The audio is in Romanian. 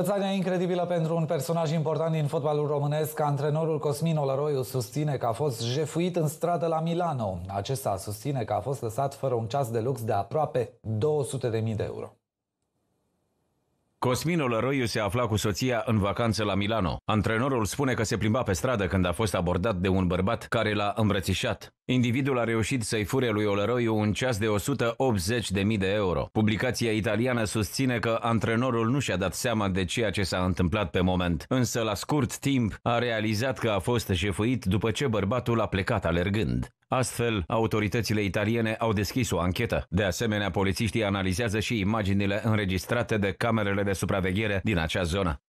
Pățania incredibilă pentru un personaj important din fotbalul românesc, antrenorul Cosmin Olăroiu susține că a fost jefuit în stradă la Milano. Acesta susține că a fost lăsat fără un ceas de lux de aproape 200.000 de euro. Cosmin Olăroiu se afla cu soția în vacanță la Milano. Antrenorul spune că se plimba pe stradă când a fost abordat de un bărbat care l-a îmbrățișat. Individul a reușit să-i fure lui Olăroiu un ceas de 180.000 de euro. Publicația italiană susține că antrenorul nu și-a dat seama de ceea ce s-a întâmplat pe moment, însă la scurt timp a realizat că a fost jefuit după ce bărbatul a plecat alergând. Astfel, autoritățile italiene au deschis o anchetă. De asemenea, polițiștii analizează și imaginile înregistrate de camerele de supraveghere din acea zonă.